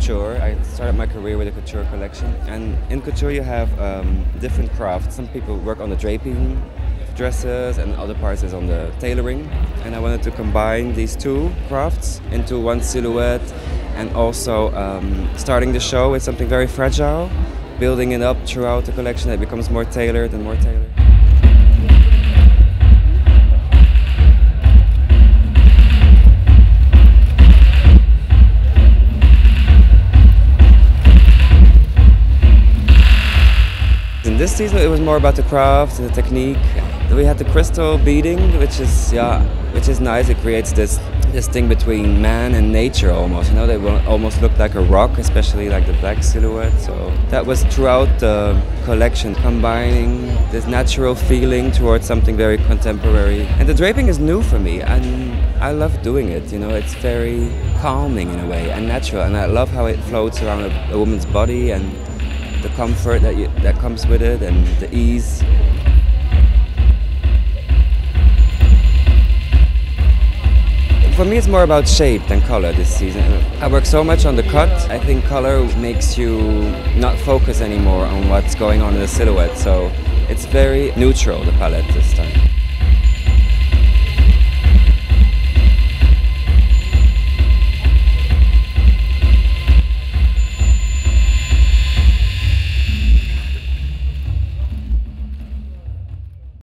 couture I started my career with a couture collection. And in couture, you have um, different crafts. Some people work on the draping dresses, and other parts is on the tailoring. And I wanted to combine these two crafts into one silhouette, and also um, starting the show with something very fragile, building it up throughout the collection. It becomes more tailored and more tailored. Season, it was more about the craft and the technique. We had the crystal beading, which is yeah, which is nice. It creates this this thing between man and nature almost. You know, they almost look like a rock, especially like the black silhouette. So that was throughout the collection, combining this natural feeling towards something very contemporary. And the draping is new for me, and I love doing it. You know, it's very calming in a way and natural, and I love how it floats around a, a woman's body and the comfort that you, that comes with it and the ease. For me, it's more about shape than color this season. I work so much on the cut. I think color makes you not focus anymore on what's going on in the silhouette. So it's very neutral, the palette this time.